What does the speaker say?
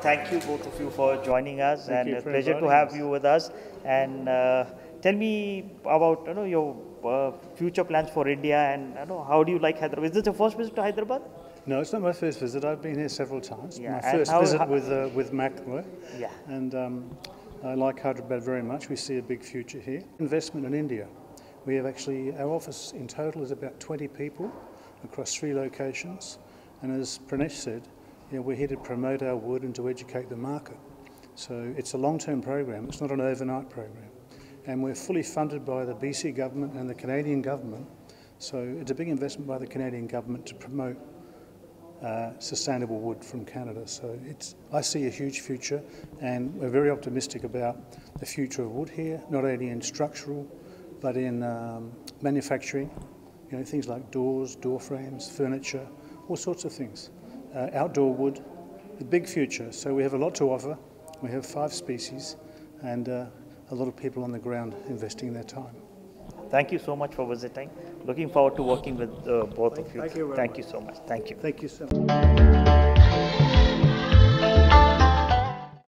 thank you both of you for joining us Thank and a pleasure to have us. you with us. And uh, tell me about you know your uh, future plans for India and you know how do you like Hyderabad? Is this your first visit to Hyderabad? No, it's not my first visit. I've been here several times. Yeah, my and first how- visit how- with uh, with Macworth. Yeah. And um, I like Hyderabad very much. We see a big future here. Investment in India. We have actually, our office in total is about 20 people across three locations. And as Pranesh said, you know, we're here to promote our wood and to educate the market. So it's a long-term program. It's not an overnight program. And we're fully funded by the BC government and the Canadian government. So it's a big investment by the Canadian government to promote uh, sustainable wood from Canada. So it's, I see a huge future, and we're very optimistic about the future of wood here, not only in structural, but in um, manufacturing. You know, things like doors, door frames, furniture, all sorts of things. Uh, outdoor wood, a big future. So we have a lot to offer. We have five species, and uh, a lot of people on the ground investing their time. Thank you so much for visiting. Looking forward to working with uh, both of you. thank you very thank much. you so much. Thank you. Thank you so much.